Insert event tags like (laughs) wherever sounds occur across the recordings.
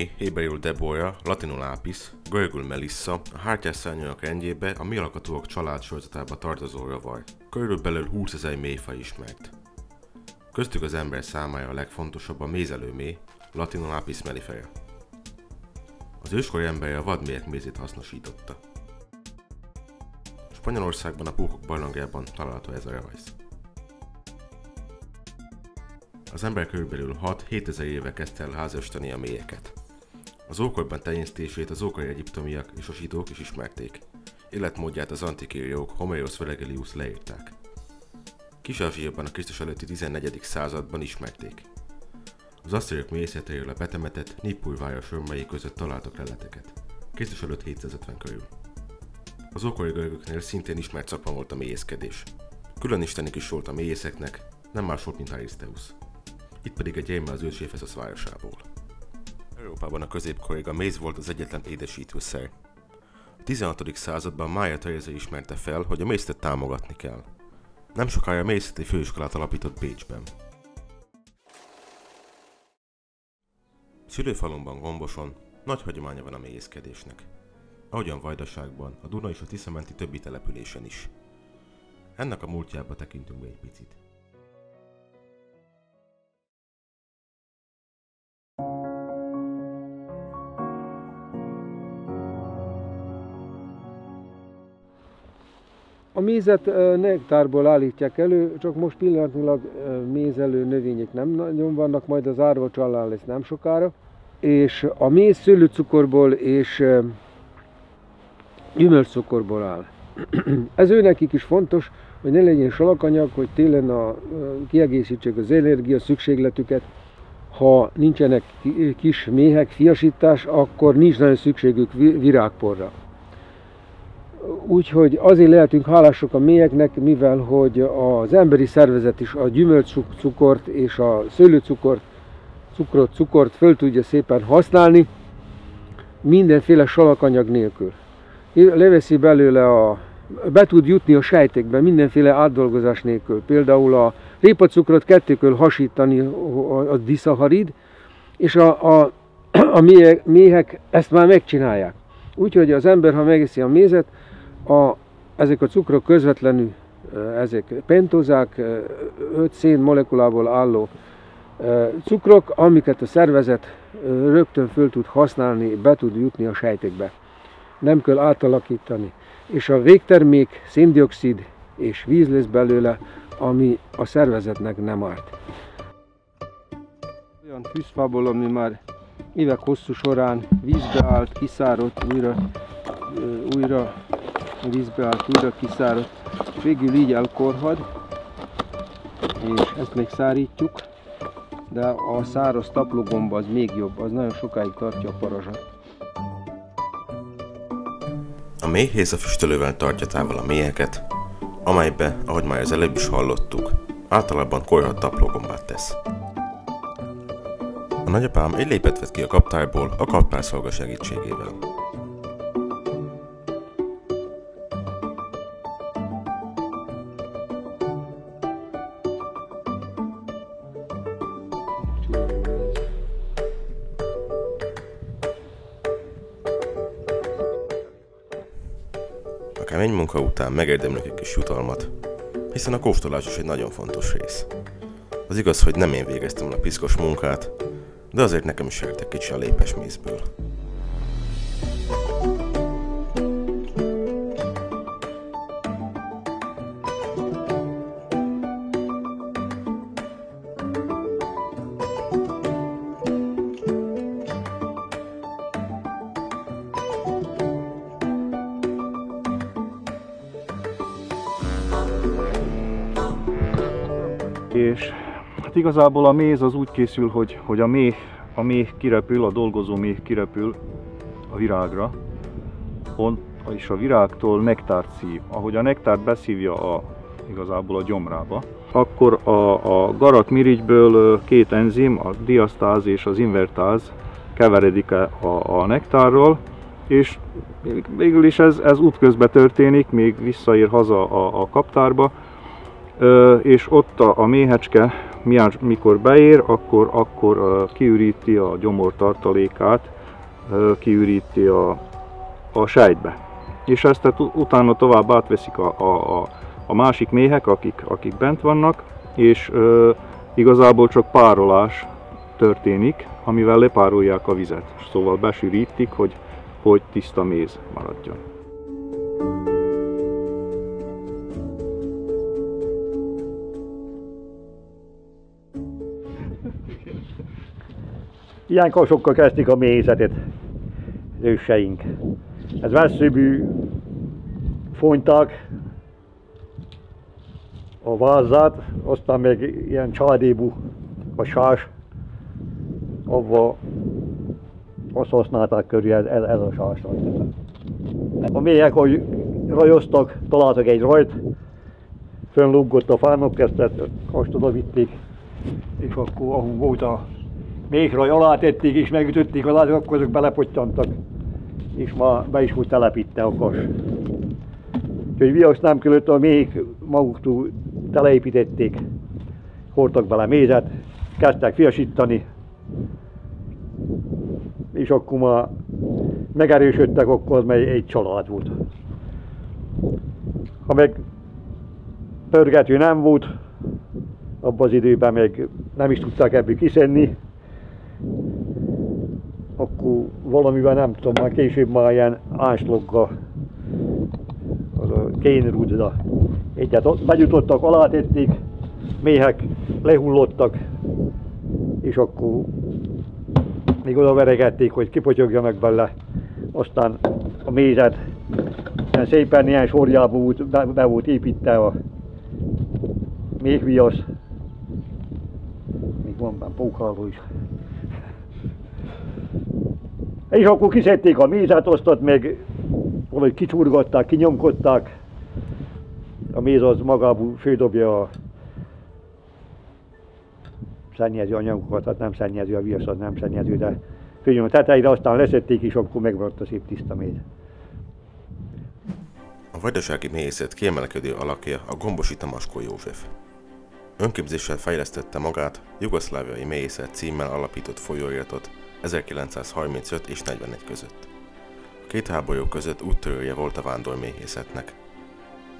Mély, héberül Deborah, latinul Apis, görögül Melissa, a hártyás szárnyak rendjébe a mélakatóak család sorozatába tartozó ravaj. Körülbelül 20 ezer mélyfaj ismert. Köztük az ember számára a legfontosabb a mézelő mély, latinul Apis mellifera. Az őskori ember a vadmélyek mézét hasznosította. Spanyolországban a Púkok barlangjában található ez a rajz. Az ember körülbelül 6-7 ezer éve kezdte el házastani a mélyeket. Az ókorban tenyésztését az ókori egyiptomiak és a zsidók is ismerték. Életmódját az antikíriók Homerus Vergilius leírták. kis a Krisztus előtti 14. században ismerték. Az asszíriak mészetéről a betemetett Nippur város romai között találtak leleteket. Krisztus előtt 750 körül. Az ókori görögöknél szintén ismert szakma volt a mélyészkedés. Külön istenik is volt a mélyészeknek, nem más volt, mint Ariszteusz itt pedig egy émmel az ős Éfeszosz városából. Európában a középkorig a méz volt az egyetlen édesítőszer. A 16. században Mája Tereza ismerte fel, hogy a méztet támogatni kell. Nem sokára mészeti főiskolát alapított Bécsben. Szülőfalomban Gomboson nagy hagyománya van a mélyészkedésnek. Ahogyan Vajdaságban, a Duna és a Tiszamenti többi településen is. Ennek a múltjába tekintünk egy picit. Mézet nektárból állítják elő, csak most pillanatnyilag mézelő növények nem nagyon vannak, majd az árva csalán lesz nem sokára. És a méz szőlőcukorból és gyümölcscukorból áll. (clears throat) Ez őnekik is fontos, hogy ne legyen salakanyag, hogy télen a, kiegészítsék az energia szükségletüket. Ha nincsenek kis méhek, fiasítás, akkor nincs nagyon szükségük virágporra. Úgyhogy azért lehetünk hálások a mélyeknek, mivel hogy az emberi szervezet is a gyümölcscukort és a szőlőcukort, cukrot, cukort föl tudja szépen használni, mindenféle salakanyag nélkül. Leveszi belőle a be tud jutni a sejtekbe mindenféle átdolgozás nélkül. Például a répacukrot kettőkül hasítani a diszaharid, és a, a, a méhek ezt már megcsinálják. Úgyhogy az ember, ha megeszi a mézet, a, ezek a cukrok közvetlenül, ezek pentozák, 5 szén molekulából álló cukrok, amiket a szervezet rögtön föl tud használni, be tud jutni a sejtekbe. Nem kell átalakítani. És a végtermék széndiokszid és víz lesz belőle, ami a szervezetnek nem árt. Olyan tűzfából, ami már évek hosszú során vízbe állt, kiszárott, újra, újra vízbe állt, újra kiszárott, és végül így elkorhad, és ezt még szárítjuk, de a száraz taplogomba az még jobb, az nagyon sokáig tartja a parazsat. A méhész a füstölővel tartja távol a méheket, amelybe, ahogy már az előbb is hallottuk, általában korhat taplógombát tesz. A nagyapám egy lépet vett ki a kaptárból a kaptárszolga segítségével. Kemény munka után megérdemlik egy kis jutalmat, hiszen a kóstolás is egy nagyon fontos rész. Az igaz, hogy nem én végeztem a piszkos munkát, de azért nekem is egy kicsi a lépes mézből. És hát igazából a méz az úgy készül, hogy, hogy a méh, a méh kirepül, a dolgozó méh kirepül a virágra, on, és a virágtól nektárt szív. Ahogy a nektárt beszívja a, igazából a gyomrába, akkor a, a garat mirigyből két enzim, a diasztáz és az invertáz keveredik a, a nektárral, és végül is ez, ez útközben történik, még visszaér haza a, a kaptárba, és ott a, a méhecske mikor beér, akkor, akkor kiüríti a gyomor tartalékát, kiüríti a, a sejtbe. És ezt utána tovább átveszik a, a, a, másik méhek, akik, akik bent vannak, és ö, igazából csak párolás történik, amivel lepárolják a vizet. Szóval besűrítik, hogy, hogy tiszta méz maradjon. Ilyenkor sokkal kezdik a méhészetet őseink. Ez veszőbű fonyták a vázát, aztán még ilyen csádébú a sás, avva azt használták körül, ez, ez, ez a sás. A mélyek, hogy rajoztak, találtak egy rajt, fönnlúgott a fának, kezdett, azt oda vitték, és akkor ahol volt a méhraj alá tették és megütötték alá, akkor azok belepottyantak, és ma be is volt telepítte a kas. Úgyhogy viasz nem kellett, a méhék maguktól teleépítették, hordtak bele mézet, kezdtek fiasítani, és akkor már megerősödtek, akkor az egy, egy család volt. Ha meg pörgető nem volt, abban az időben meg nem is tudták ebből kiszedni, akkor valamivel nem tudom, már később már ilyen áslogga, az a kénrudda. Egyet begyutottak, alátették, méhek lehullottak, és akkor még oda veregették, hogy kipotyogjanak bele. Aztán a mézet ilyen szépen ilyen sorjába volt, be, be volt építve a méhviasz. Még van benne pókháló is. És akkor kiszedték a mézet, azt meg valahogy kicsurgatták, kinyomkodták. A méz az magából fődobja a szennyező anyagokat, hát nem szennyező, a viasz az nem szennyező, de főnyom a tetejére, aztán leszették, és akkor megmaradt a szép tiszta méz. A vajdasági méhészet kiemelkedő alakja a Gombosi Tamaskó József. Önképzéssel fejlesztette magát, jugoszláviai méhészet címmel alapított folyóiratot 1935 és 41 között. A két háború között úttörője volt a vándorméhészetnek.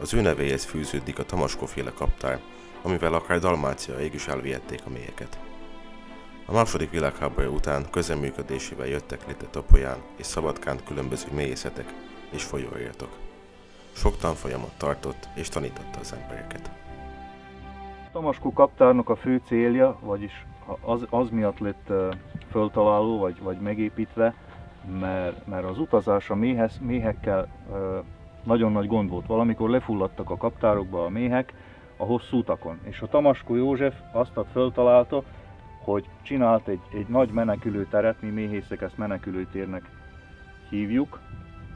Az ő nevéhez fűződik a Tamaskóféle kaptár, amivel akár Dalmáciaig is elvihették a méheket. A második világháború után közeműködésével jöttek létre Topolyán és Szabadkán különböző méhészetek és folyóiratok. Sok tanfolyamot tartott és tanította az embereket. Tamaskó kaptárnak a fő célja, vagyis az, az miatt lett föltaláló, vagy, vagy megépítve, mert, mert az utazás a méhez, méhekkel nagyon nagy gond volt. Valamikor lefulladtak a kaptárokba a méhek a hosszú utakon. És a Tamaskó József azt föltalálta, hogy csinált egy, egy nagy menekülő teret, mi méhészek ezt menekülőtérnek hívjuk,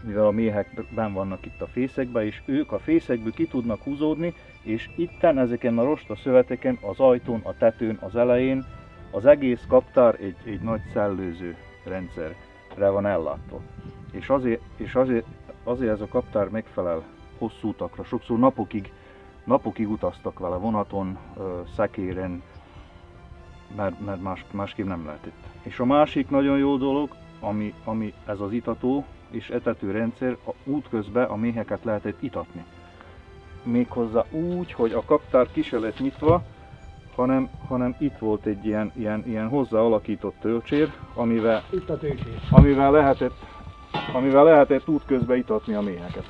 mivel a méhek ben vannak itt a fészekben, és ők a fészekből ki tudnak húzódni, és itten ezeken a rosta szöveteken, az ajtón, a tetőn, az elején az egész kaptár egy, egy nagy szellőző rendszerre van ellátva. És azért, és azért, azért ez a kaptár megfelel hosszú utakra. Sokszor napokig, napokig utaztak vele vonaton, szekéren, mert, mert más, másképp nem lehet itt. És a másik nagyon jó dolog, ami, ami ez az itató és etető rendszer, a útközben a méheket lehetett itatni. Méghozzá úgy, hogy a kaptár ki se lett nyitva, hanem, hanem itt volt egy ilyen, ilyen, ilyen hozzáalakított tölcsér, amivel, itt a tölcsér. amivel lehetett, amivel lehetett útközben itatni a méheket.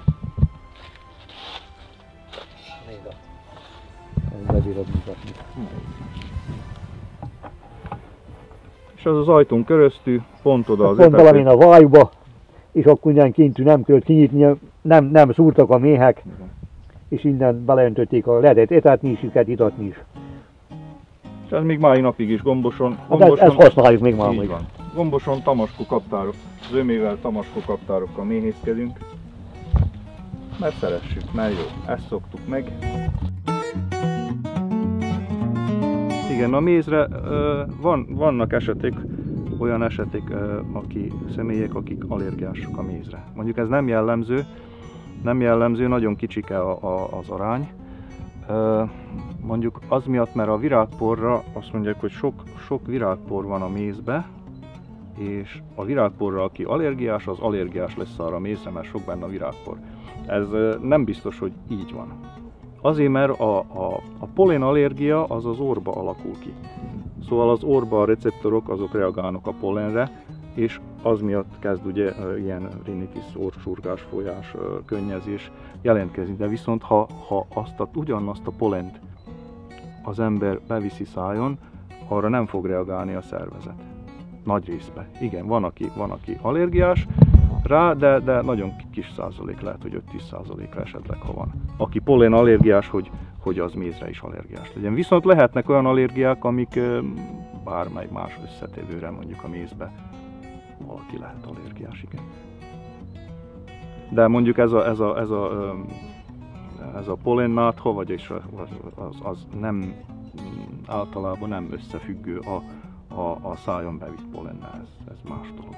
És az az ajtón keresztül pont oda az Pont valamin a vájba, és akkor innen kintű nem kellett kinyitni, nem, nem szúrtak a méhek, és innen beleöntötték a lehetett etetni is, őket itatni is. Ez még mai napig is Gomboson. Gomboson hát ezt, ezt használjuk még már még. Van. Gomboson tamaskó kaptárok, zömével tamaskó kaptárokkal méhészkedünk. Mert szeressük, mert jó. Ezt szoktuk meg. Igen, a mézre van, vannak esetek, olyan esetek, aki, személyek, akik allergiások a mézre. Mondjuk ez nem jellemző, nem jellemző, nagyon kicsike a, a, az arány, Mondjuk az miatt, mert a virágporra azt mondják, hogy sok, sok virágpor van a mézbe, és a virágporra, aki allergiás, az allergiás lesz arra a mézre, mert sok benne a virágpor. Ez nem biztos, hogy így van. Azért, mert a, a, a pollen allergia az az orba alakul ki. Szóval az orba a receptorok azok reagálnak a pollenre, és az miatt kezd ugye ilyen rinitis, orcsurgás, folyás, könnyezés jelentkezni. De viszont ha, ha azt ugyanazt a polent az ember beviszi szájon, arra nem fog reagálni a szervezet. Nagy részben. Igen, van aki, van, aki allergiás rá, de, de nagyon kis százalék, lehet, hogy 5-10 százalékra esetleg, ha van. Aki pollen allergiás, hogy, hogy az mézre is allergiás legyen. Viszont lehetnek olyan allergiák, amik bármely más összetevőre, mondjuk a mézbe valaki lehet allergiás, igen. De mondjuk ez a, ez a, ez a, ez a polennátha, vagyis az, az nem általában nem összefüggő a, a, a szájon bevitt pollennel, ez, ez más dolog.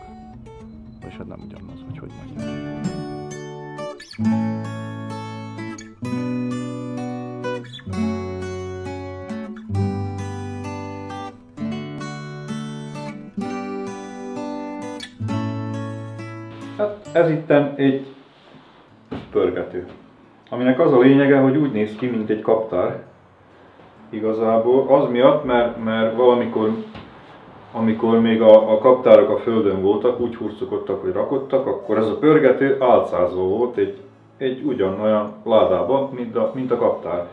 És hát nem ugyanaz, hogy hogy mondjam. Hát ez itt egy pörgető, aminek az a lényege, hogy úgy néz ki, mint egy kaptár. Igazából az miatt, mert, mert valamikor, amikor még a, a kaptárak a földön voltak, úgy hurcogottak, hogy rakottak, akkor ez a pörgető álcázó volt egy, egy ugyanolyan ládában, mint a, mint a kaptár.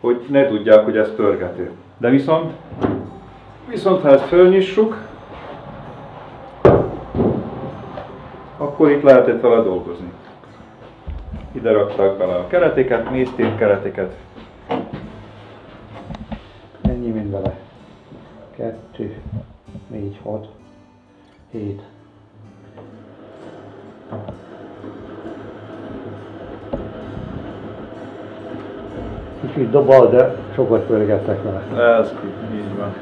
Hogy ne tudják, hogy ez pörgető. De viszont, viszont ha ezt fölnyissuk, akkor itt lehetett vele dolgozni. Ide rakták bele a kereteket, méztét kereteket. Ennyi mind vele? Kettő, négy, hat, hét. Kicsit dobal, de sokat pörgettek vele. Ez így van.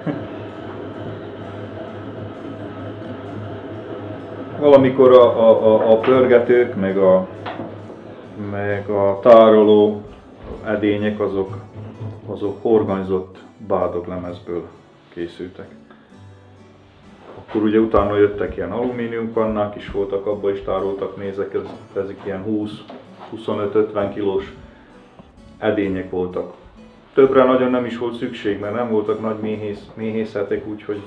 valamikor a, a, a, a pörgetők, meg a, meg a tároló edények azok, azok organizott bádoglemezből készültek. Akkor ugye utána jöttek ilyen alumíniumpannák is voltak, abba is tároltak mézek, ezek ilyen 20-25-50 kilós edények voltak. Többre nagyon nem is volt szükség, mert nem voltak nagy méhész, méhészetek, úgyhogy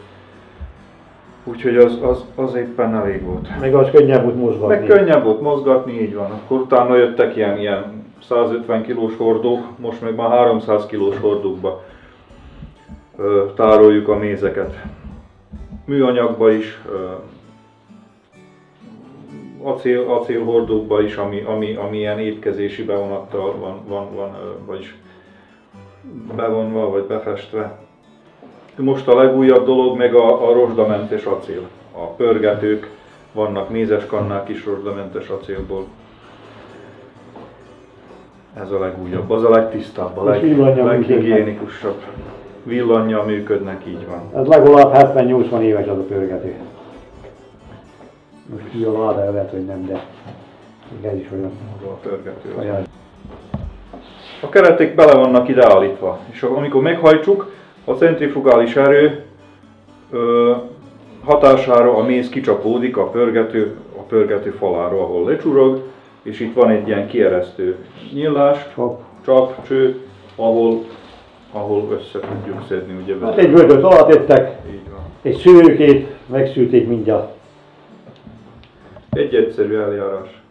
Úgyhogy az, az, az éppen elég volt. Meg az könnyebb volt mozgatni. Meg könnyebb volt mozgatni, így van. Akkor utána jöttek ilyen, ilyen 150 kilós hordók, most meg már 300 kilós hordókba ö, tároljuk a mézeket. Műanyagba is, ö, acél, acélhordókba is, ami, ami, ami ilyen étkezési bevonattal van, van, van vagyis bevonva vagy befestve. Most a legújabb dolog meg a, a rozsdamentes acél. A pörgetők, vannak mézes kannák is rozsdamentes acélból. Ez a legújabb, az a legtisztább, a leg, leghigiénikusabb. Villanya működnek, így van. Ez legalább 70-80 éves az a pörgető. Most ki a láda lehet, hogy nem, de ez is olyan. A pörgető. Olyan. A keretek bele vannak ide állítva, és amikor meghajtsuk, a centrifugális erő ö, hatására a méz kicsapódik a pörgető, a pörgető falára, ahol lecsurog, és itt van egy ilyen kieresztő nyílás, csap, csap cső, ahol, ahol össze tudjuk szedni. Ugye, hát egy vödröt alatettek, egy szőrőkét megszülték mindjárt. Egy egyszerű eljárás.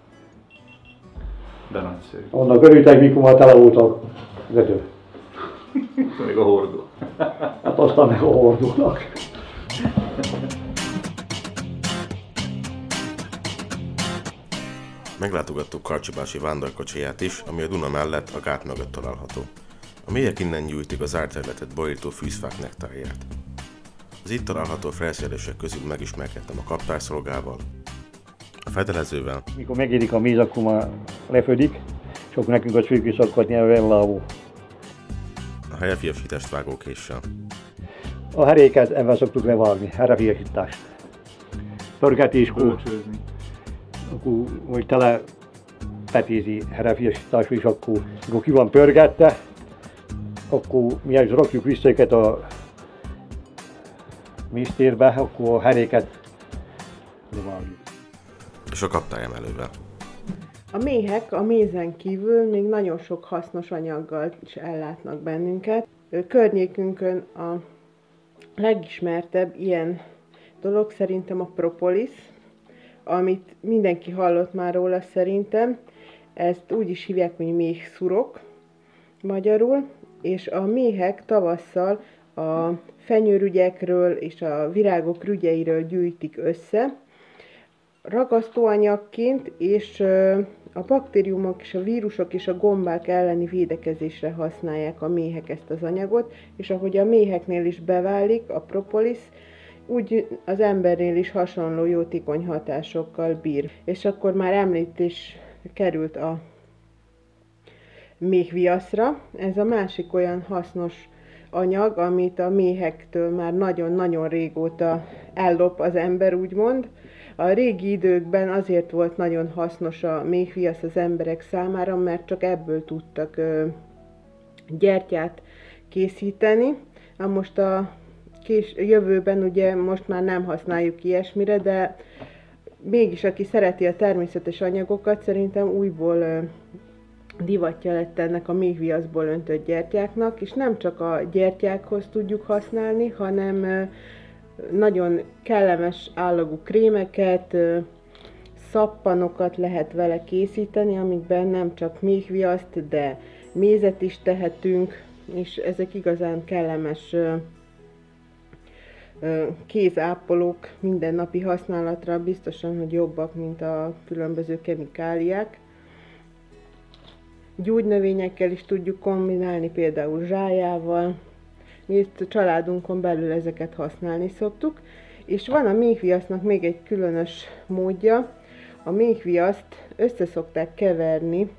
De nagyszerű. Annak örültek, mikor már tele volt a vödör. (laughs) Még a hordó. Hát aztán meg a hordónak. Meglátogattuk Karcsibási vándorkocsiját is, ami a Duna mellett a gát mögött található. A mélyek innen gyűjtik az zárt területet borító fűzfák nektárját. Az itt található felszerelések közül megismerkedtem a kaptárszolgával, a fedelezővel. Mikor megérik a méz, akkor már lefödik, és akkor nekünk a csők is szakadni a vellávó helyefiasítást vágókéssel. A heréket ebben szoktuk levágni, herefiasítást. Pörgetéskor, akkor hogy tele petézi herefiasítás, és akkor, akkor ki van pörgette, akkor mi is rakjuk vissza őket a méztérbe, akkor a heréket levágjuk. És a kaptályemelővel. A méhek a mézen kívül még nagyon sok hasznos anyaggal is ellátnak bennünket. Környékünkön a legismertebb ilyen dolog szerintem a propolis, amit mindenki hallott már róla szerintem. Ezt úgy is hívják, hogy méhszurok magyarul, és a méhek tavasszal a fenyőrügyekről és a virágok rügyeiről gyűjtik össze, ragasztóanyagként, és a baktériumok és a vírusok és a gombák elleni védekezésre használják a méhek ezt az anyagot, és ahogy a méheknél is beválik a propolis, úgy az embernél is hasonló jótékony hatásokkal bír. És akkor már említés került a méhviaszra. Ez a másik olyan hasznos anyag, amit a méhektől már nagyon-nagyon régóta ellop az ember, úgymond. A régi időkben azért volt nagyon hasznos a méhviasz az emberek számára, mert csak ebből tudtak ö, gyertyát készíteni. Na most a kés, jövőben ugye most már nem használjuk ilyesmire, de mégis aki szereti a természetes anyagokat, szerintem újból ö, divatja lett ennek a méhviaszból öntött gyertyáknak, és nem csak a gyertyákhoz tudjuk használni, hanem nagyon kellemes állagú krémeket, szappanokat lehet vele készíteni, amikben nem csak méhviaszt, de mézet is tehetünk, és ezek igazán kellemes kézápolók mindennapi használatra, biztosan, hogy jobbak, mint a különböző kemikáliák. Gyógynövényekkel is tudjuk kombinálni, például zsájával. Mi itt a családunkon belül ezeket használni szoktuk. És van a méhviasznak még egy különös módja. A méhviaszt össze szokták keverni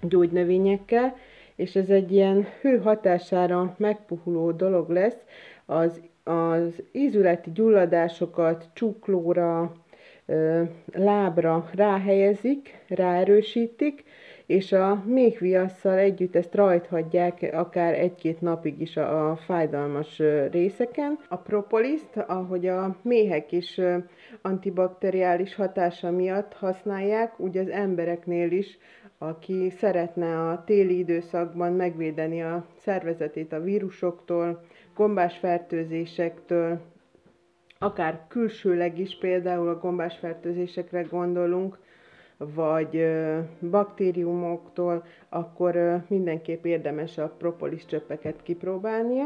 gyógynövényekkel, és ez egy ilyen hő hatására megpuhuló dolog lesz. Az, az ízületi gyulladásokat csuklóra, lábra ráhelyezik, ráerősítik, és a méhviasszal együtt ezt rajthagyják akár egy-két napig is a, a fájdalmas részeken. A propoliszt, ahogy a méhek is antibakteriális hatása miatt használják, úgy az embereknél is, aki szeretne a téli időszakban megvédeni a szervezetét a vírusoktól, gombás fertőzésektől, akár külsőleg is, például a gombás fertőzésekre gondolunk, vagy baktériumoktól, akkor mindenképp érdemes a propolis csöppeket kipróbálnia.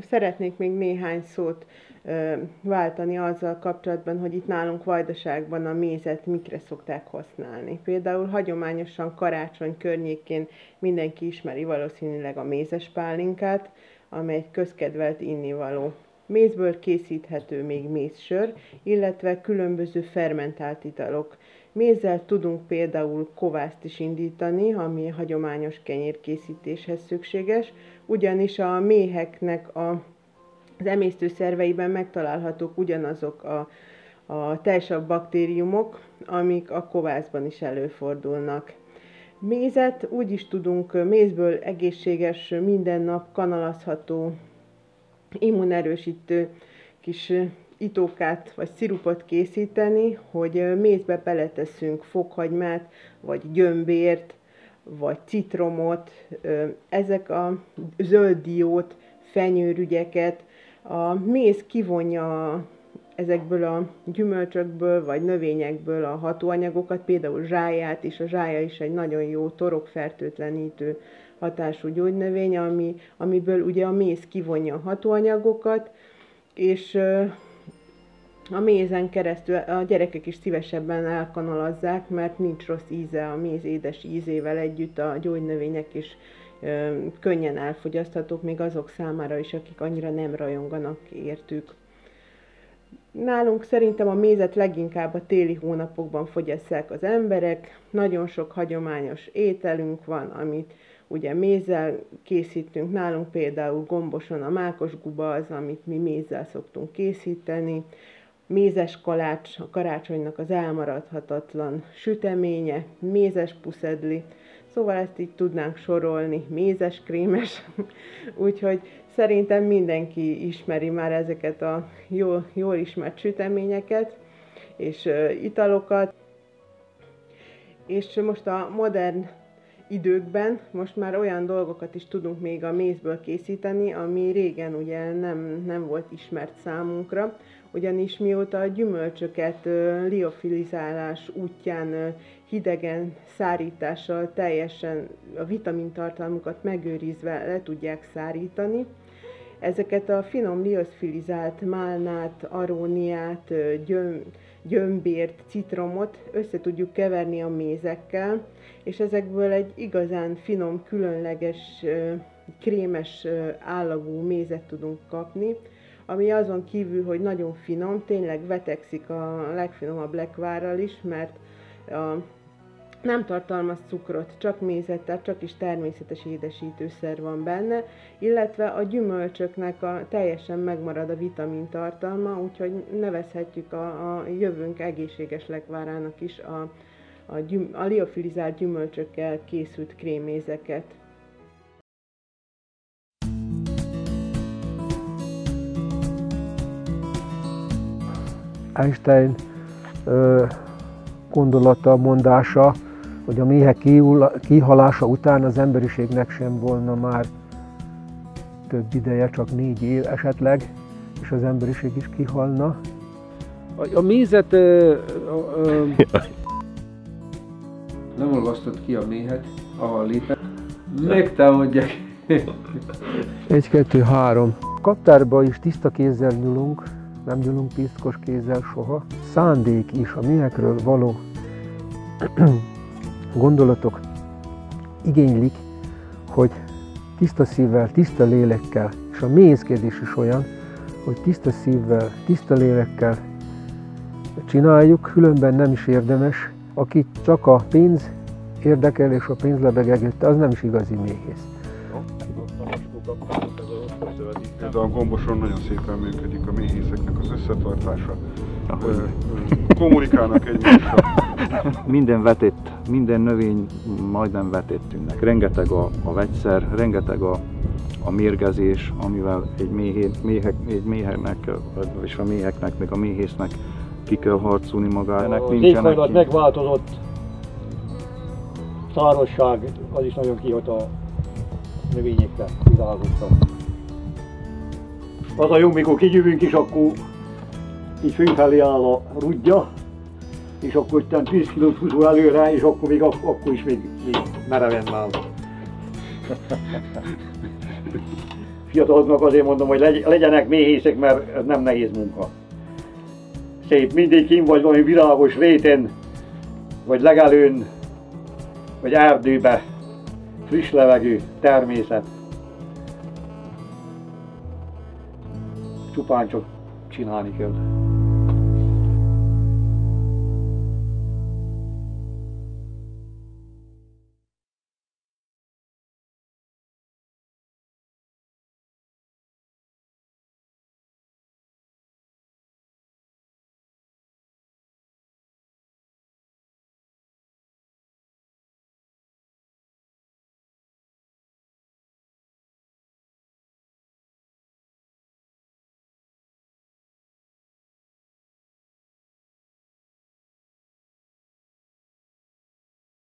Szeretnék még néhány szót váltani azzal kapcsolatban, hogy itt nálunk Vajdaságban a mézet mikre szokták használni. Például hagyományosan karácsony környékén mindenki ismeri valószínűleg a mézes pálinkát, amely egy közkedvelt innivaló. Mézből készíthető még mézsör, illetve különböző fermentált italok. Mézzel tudunk például kovászt is indítani, ami hagyományos kenyérkészítéshez szükséges, ugyanis a méheknek a, az emésztőszerveiben megtalálhatók ugyanazok a, a tejsav baktériumok, amik a kovászban is előfordulnak. Mézet úgy is tudunk mézből egészséges, minden nap kanalazható, immunerősítő kis itókát vagy szirupot készíteni, hogy mézbe beleteszünk fokhagymát, vagy gyömbért, vagy citromot, ezek a zöld diót, fenyőrügyeket, a méz kivonja ezekből a gyümölcsökből vagy növényekből a hatóanyagokat, például zsáját, és a zsája is egy nagyon jó torokfertőtlenítő hatású gyógynövény, ami, amiből ugye a méz kivonja a hatóanyagokat, és a mézen keresztül a gyerekek is szívesebben elkanalazzák, mert nincs rossz íze a méz édes ízével együtt, a gyógynövények is ö, könnyen elfogyaszthatók, még azok számára is, akik annyira nem rajonganak értük. Nálunk szerintem a mézet leginkább a téli hónapokban fogyasszák az emberek. Nagyon sok hagyományos ételünk van, amit ugye mézzel készítünk. Nálunk például gomboson a mákos guba az, amit mi mézzel szoktunk készíteni. Mézes kalács, a karácsonynak az elmaradhatatlan süteménye, mézes puszedli. Szóval ezt így tudnánk sorolni, mézes, krémes, (laughs) úgyhogy szerintem mindenki ismeri már ezeket a jól, jól ismert süteményeket és italokat. És most a modern időkben most már olyan dolgokat is tudunk még a mézből készíteni, ami régen ugye nem, nem volt ismert számunkra, ugyanis mióta a gyümölcsöket liofilizálás útján hidegen szárítással teljesen a vitamintartalmukat megőrizve le tudják szárítani, ezeket a finom liofilizált málnát, aróniát, gyöm, gyömbért, citromot össze tudjuk keverni a mézekkel, és ezekből egy igazán finom, különleges, krémes állagú mézet tudunk kapni, ami azon kívül, hogy nagyon finom, tényleg vetekszik a legfinomabb lekvárral is, mert a nem tartalmaz cukrot, csak mézet, tehát csak is természetes édesítőszer van benne, illetve a gyümölcsöknek a, teljesen megmarad a vitamin tartalma, úgyhogy nevezhetjük a, a jövőnk egészséges lekvárának is a, a, gyüm, a liofilizált gyümölcsökkel készült krémézeket. Einstein ö, gondolata, mondása hogy a méhek kihalása után az emberiségnek sem volna már több ideje, csak négy év esetleg, és az emberiség is kihalna. A, a mézet... Ö, ö, (laughs) nem olvasztott ki a méhet, ahol lépett. Megtámadják. Egy, kettő, három. Kaptárba is tiszta kézzel nyúlunk, nem nyúlunk piszkos kézzel soha. Szándék is a méhekről való (clears throat) gondolatok igénylik, hogy tiszta szívvel, tiszta lélekkel, és a mélyezkedés is olyan, hogy tiszta szívvel, tiszta lélekkel csináljuk, különben nem is érdemes. Aki csak a pénz érdekel és a pénz lebegegette, az nem is igazi méhész. Ez a gomboson nagyon szépen működik a méhészeknek az összetartása. Kommunikálnak egymással. (laughs) Minden vetett, minden növény majdnem vetettünknek. Rengeteg a, a vegyszer, rengeteg a, a mérgezés, amivel egy, méhé, méhek, egy méheknek, és a méheknek, meg a méhésznek ki kell harcolni magának. A éghajlat megváltozott, szárosság, az is nagyon kihat a növényekre, virágokra. Az a jó, mikor kigyűvünk is, akkor így főfelé áll a rudja, és akkor itt 10 kilót húzó előre, és akkor még akkor is még, még mereven áll. (laughs) Fiataloknak azért mondom, hogy legyenek méhészek, mert ez nem nehéz munka. Szép, mindig kim vagy valami virágos réten, vagy legelőn, vagy erdőbe, friss levegő, természet. Csupán csak csinálni kell.